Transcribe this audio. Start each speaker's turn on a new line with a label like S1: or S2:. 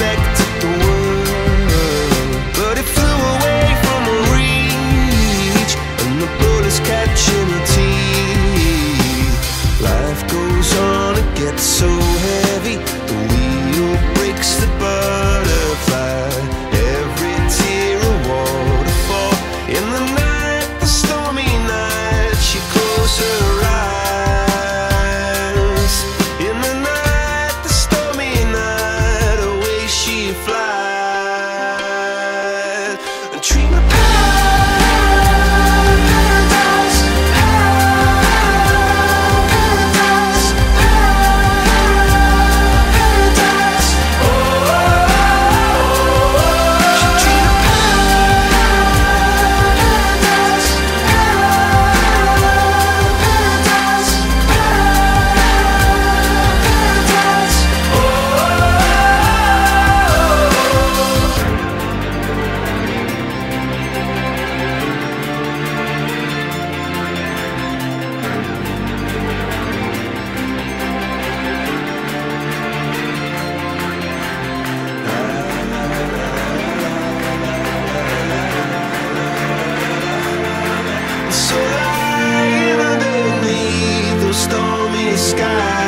S1: expect and treat my past sky.